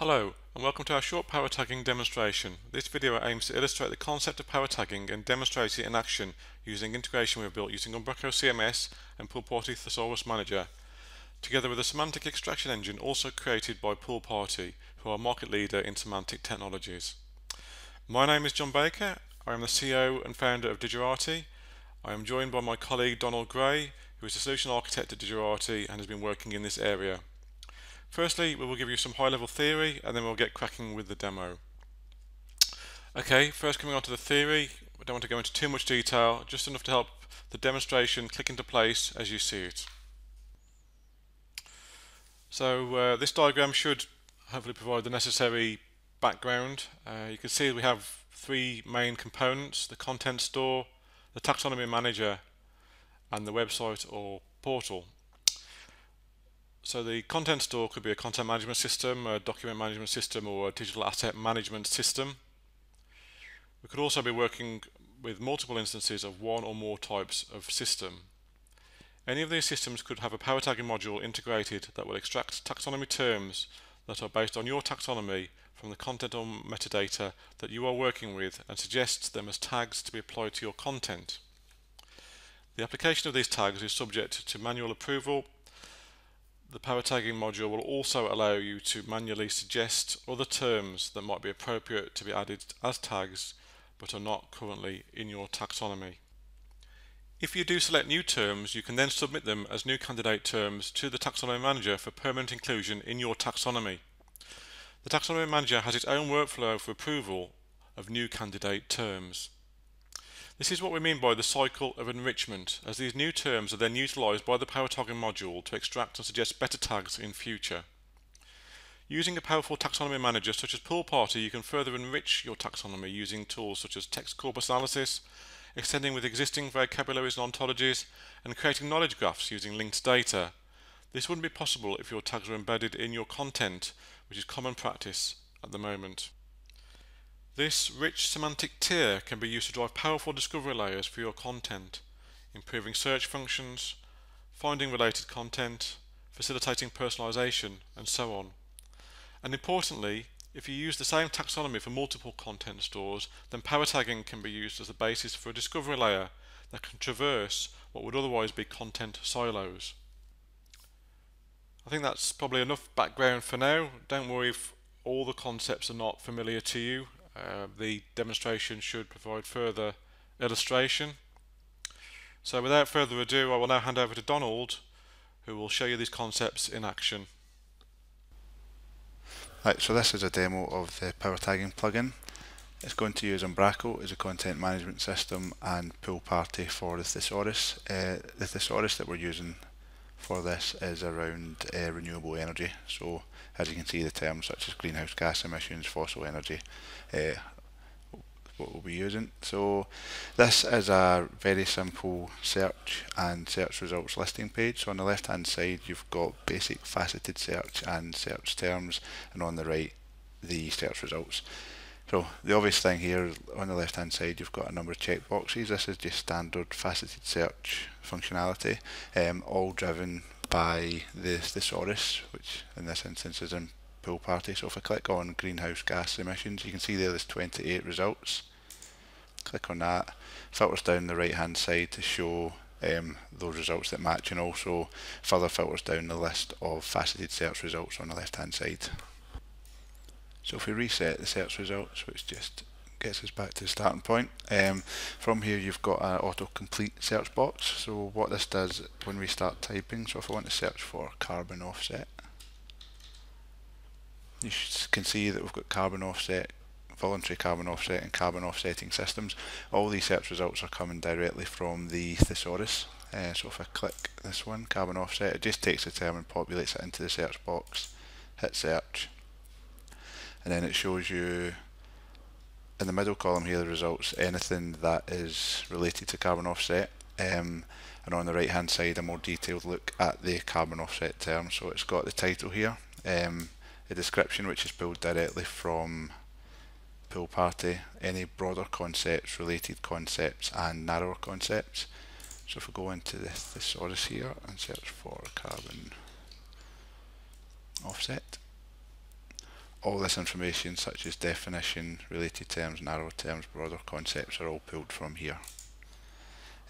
Hello and welcome to our short power tagging demonstration. This video aims to illustrate the concept of power tagging and demonstrate it in action using integration we've built using Umbraco CMS and PoolParty Thesaurus Manager, together with a semantic extraction engine also created by PoolParty, who are market leader in semantic technologies. My name is John Baker, I am the CEO and founder of Digirati. I am joined by my colleague Donald Gray, who is a solution architect at Digirati and has been working in this area. Firstly, we will give you some high-level theory and then we'll get cracking with the demo. Okay, first coming on to the theory, I don't want to go into too much detail, just enough to help the demonstration click into place as you see it. So uh, this diagram should hopefully provide the necessary background. Uh, you can see we have three main components, the content store, the taxonomy manager and the website or portal. So the content store could be a content management system, a document management system, or a digital asset management system. We could also be working with multiple instances of one or more types of system. Any of these systems could have a power tagging module integrated that will extract taxonomy terms that are based on your taxonomy from the content or metadata that you are working with and suggest them as tags to be applied to your content. The application of these tags is subject to manual approval the power tagging module will also allow you to manually suggest other terms that might be appropriate to be added as tags but are not currently in your taxonomy. If you do select new terms, you can then submit them as new candidate terms to the Taxonomy Manager for permanent inclusion in your taxonomy. The Taxonomy Manager has its own workflow for approval of new candidate terms. This is what we mean by the cycle of enrichment, as these new terms are then utilised by the power tagging module to extract and suggest better tags in future. Using a powerful taxonomy manager such as PoolParty, you can further enrich your taxonomy using tools such as text corpus analysis, extending with existing vocabularies and ontologies, and creating knowledge graphs using linked data. This wouldn't be possible if your tags were embedded in your content, which is common practice at the moment. This rich semantic tier can be used to drive powerful discovery layers for your content, improving search functions, finding related content, facilitating personalization, and so on. And importantly, if you use the same taxonomy for multiple content stores, then power tagging can be used as the basis for a discovery layer that can traverse what would otherwise be content silos. I think that's probably enough background for now. Don't worry if all the concepts are not familiar to you. Uh, the demonstration should provide further illustration. So without further ado, I will now hand over to Donald, who will show you these concepts in action. Right, so this is a demo of the Power Tagging plugin. It's going to use Umbraco as a content management system and PoolParty for the thesaurus. Uh, the thesaurus that we're using for this is around uh, renewable energy. So as you can see the terms such as greenhouse gas emissions, fossil energy, uh, what we'll be using. So this is a very simple search and search results listing page. So on the left hand side you've got basic faceted search and search terms and on the right the search results. So the obvious thing here on the left hand side you've got a number of checkboxes. This is just standard faceted search functionality, um, all driven by the thesaurus, which in this instance is in PoolParty. So if I click on greenhouse gas emissions, you can see there there's 28 results. Click on that, filters down the right hand side to show um, those results that match and also further filters down the list of faceted search results on the left hand side. So if we reset the search results, which just gets us back to the starting point, um, from here you've got an autocomplete search box. So what this does when we start typing, so if I want to search for carbon offset, you can see that we've got carbon offset, voluntary carbon offset and carbon offsetting systems. All these search results are coming directly from the thesaurus. Uh, so if I click this one, carbon offset, it just takes the term and populates it into the search box, hit search, and then it shows you in the middle column here the results. Anything that is related to carbon offset um, and on the right hand side a more detailed look at the carbon offset term so it's got the title here um, a description which is pulled directly from PoolParty any broader concepts related concepts and narrower concepts. So if we go into the thesaurus here and search for carbon offset all this information such as definition, related terms, narrow terms, broader concepts are all pulled from here.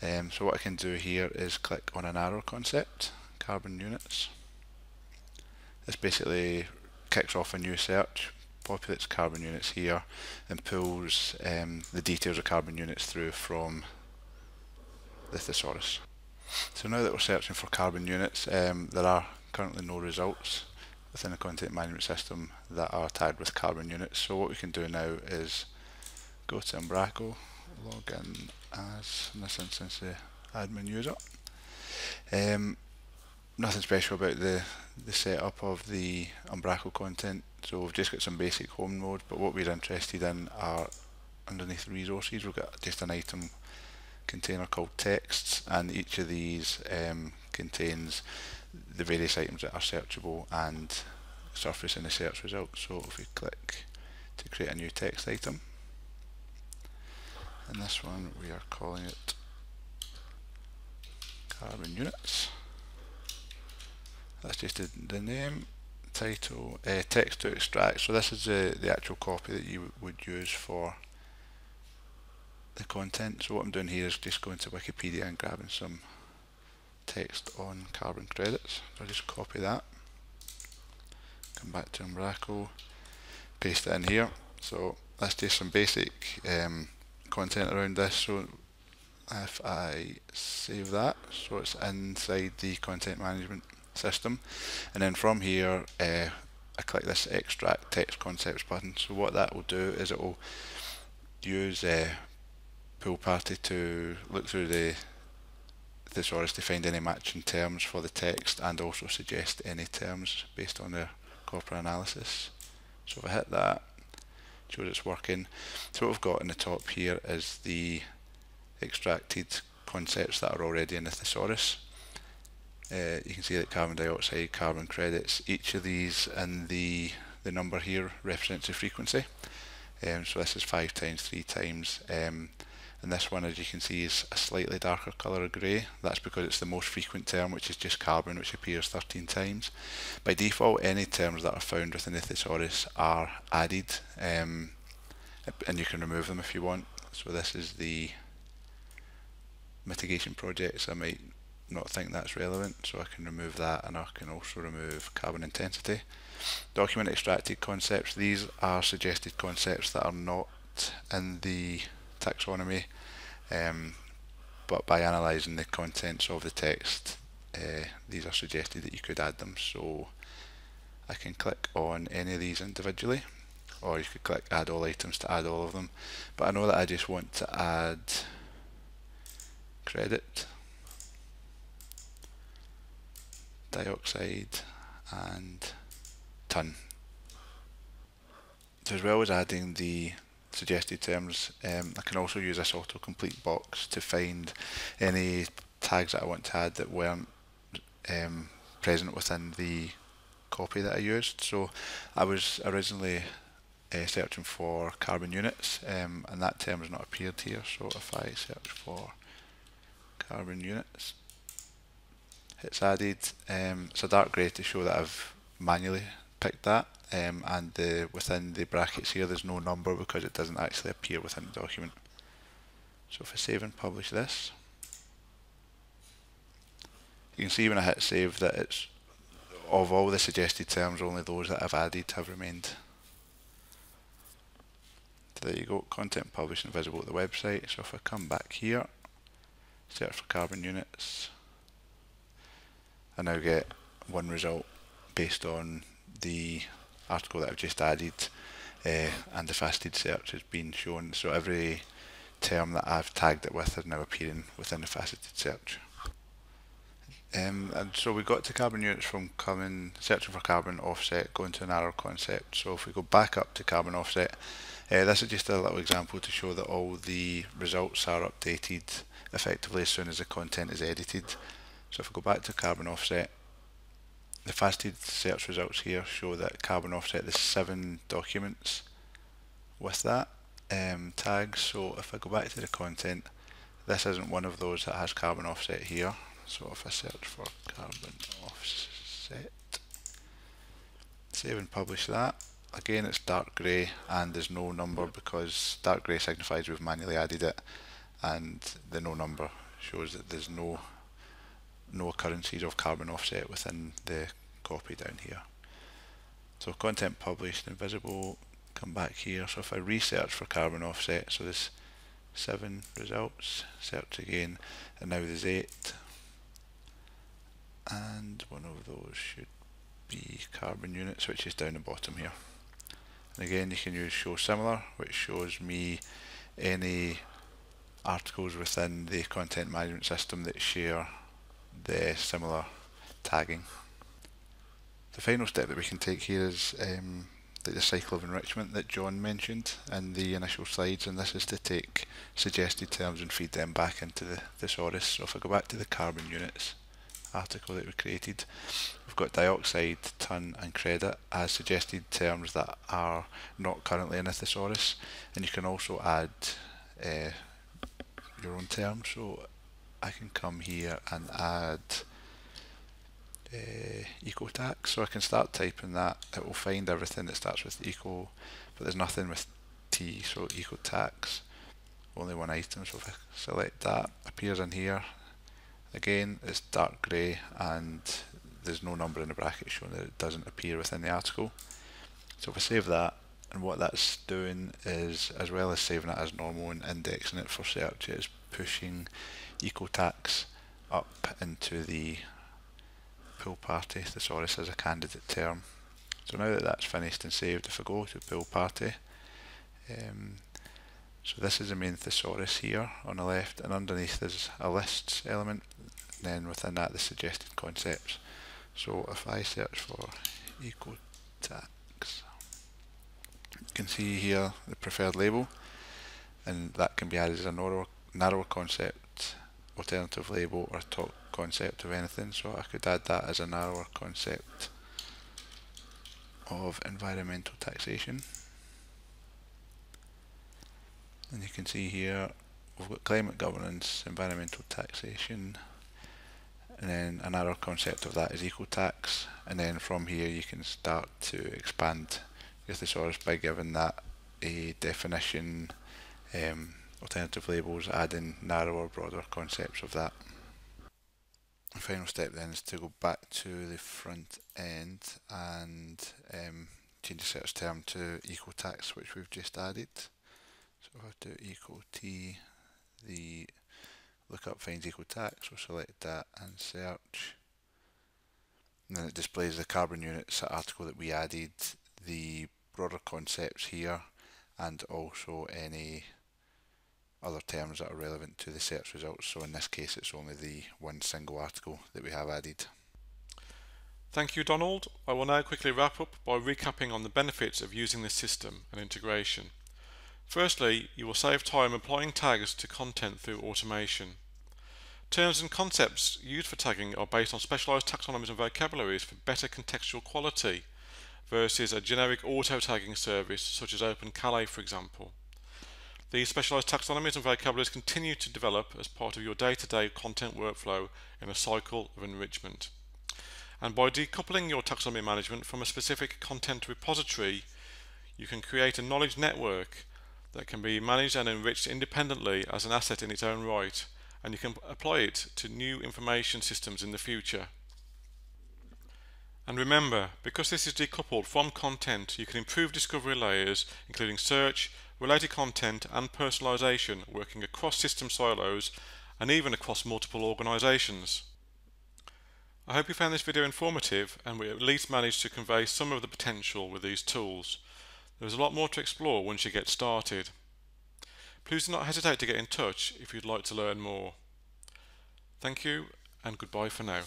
Um, so what I can do here is click on a narrower concept, carbon units. This basically kicks off a new search, populates carbon units here and pulls um, the details of carbon units through from the thesaurus. So now that we're searching for carbon units, um, there are currently no results within the content management system that are tagged with carbon units. So what we can do now is go to Umbraco, log in as, in this instance, the admin user. Um, nothing special about the, the setup of the Umbraco content. So we've just got some basic home node, but what we're interested in are underneath resources, we've got just an item container called texts, and each of these um, contains the various items that are searchable and surface in the search results. So if we click to create a new text item, in this one we are calling it carbon units. That's just the, the name, title, uh, text to extract. So this is the, the actual copy that you would use for the content. So what I'm doing here is just going to Wikipedia and grabbing some text on carbon credits. So I just copy that, come back to Umbraco, paste it in here. So that's just some basic um, content around this. So if I save that, so it's inside the content management system, and then from here uh, I click this extract text concepts button. So what that will do is it will use uh, PoolParty to look through the thesaurus to find any matching terms for the text and also suggest any terms based on their corpora analysis. So if I hit that, shows it's working. So what we've got in the top here is the extracted concepts that are already in the thesaurus. Uh, you can see that carbon dioxide, carbon credits, each of these and the, the number here represents the frequency. Um, so this is five times, three times. Um, and this one as you can see is a slightly darker colour of grey. That's because it's the most frequent term which is just carbon which appears 13 times. By default any terms that are found within the thesaurus are added. Um, and you can remove them if you want. So this is the mitigation projects I might not think that's relevant. So I can remove that and I can also remove carbon intensity. Document extracted concepts. These are suggested concepts that are not in the taxonomy, um, but by analysing the contents of the text, uh, these are suggested that you could add them. So I can click on any of these individually, or you could click add all items to add all of them. But I know that I just want to add credit, dioxide, and ton. So as well as adding the suggested terms. Um, I can also use this autocomplete box to find any tags that I want to add that weren't um, present within the copy that I used. So I was originally uh, searching for carbon units um, and that term has not appeared here. So if I search for carbon units, it's added. Um, it's a dark grey to show that I've manually picked that um, and the, within the brackets here there's no number because it doesn't actually appear within the document. So if I save and publish this, you can see when I hit save that it's of all the suggested terms only those that I've added have remained. So there you go, content published and visible at the website. So if I come back here, search for carbon units, I now get one result based on the article that I've just added uh, and the faceted search has been shown. So every term that I've tagged it with is now appearing within the faceted search. Um, and so we got to carbon units from coming, searching for carbon offset, going to a narrower concept. So if we go back up to carbon offset, uh, this is just a little example to show that all the results are updated effectively as soon as the content is edited. So if we go back to carbon offset, the faceted search results here show that carbon offset there's seven documents with that um, tag. So if I go back to the content this isn't one of those that has carbon offset here. So if I search for carbon offset save and publish that. Again it's dark grey and there's no number because dark grey signifies we've manually added it and the no number shows that there's no no occurrences of carbon offset within the copy down here. So content published and visible, come back here. So if I research for carbon offset, so there's seven results, search again, and now there's eight. And one of those should be carbon units, which is down the bottom here. And again, you can use show similar, which shows me any articles within the content management system that share the similar tagging. The final step that we can take here is um, the cycle of enrichment that John mentioned in the initial slides and this is to take suggested terms and feed them back into the thesaurus. So if I go back to the carbon units article that we created, we've got dioxide, ton and credit as suggested terms that are not currently in a thesaurus and you can also add uh, your own terms. So I can come here and add uh, eco tax. So I can start typing that. It will find everything that starts with eco but there's nothing with T so eco tax. Only one item. So if I select that appears in here. Again it's dark grey and there's no number in the bracket showing that it doesn't appear within the article. So if I save that and what that's doing is as well as saving it as normal and indexing it for search it is pushing eco tax up into the PoolParty thesaurus as a candidate term. So now that that's finished and saved, if I go to PoolParty, um, so this is the main thesaurus here on the left, and underneath there's a lists element, and then within that the suggested concepts. So if I search for eco tax, you can see here the preferred label, and that can be added as a narrower, narrower concept alternative label or top concept of anything so I could add that as a narrower concept of environmental taxation. And you can see here we've got climate governance, environmental taxation and then another concept of that is eco tax. And then from here you can start to expand. Your thesaurus by giving that a definition um, alternative labels adding narrower broader concepts of that the final step then is to go back to the front end and um, change the search term to eco tax which we've just added. So if I do eco t, the lookup finds eco tax, we'll select that and search. And then it displays the carbon units article that we added, the broader concepts here and also any other terms that are relevant to the search results. So in this case, it's only the one single article that we have added. Thank you, Donald. I will now quickly wrap up by recapping on the benefits of using this system and integration. Firstly, you will save time applying tags to content through automation. Terms and concepts used for tagging are based on specialised taxonomies and vocabularies for better contextual quality versus a generic auto-tagging service such as OpenCalais for example. These specialised taxonomies and vocabularies continue to develop as part of your day-to-day -day content workflow in a cycle of enrichment. And by decoupling your taxonomy management from a specific content repository, you can create a knowledge network that can be managed and enriched independently as an asset in its own right, and you can apply it to new information systems in the future. And remember, because this is decoupled from content, you can improve discovery layers, including search, related content and personalization working across system silos and even across multiple organizations. I hope you found this video informative and we at least managed to convey some of the potential with these tools. There's a lot more to explore once you get started. Please do not hesitate to get in touch if you'd like to learn more. Thank you and goodbye for now.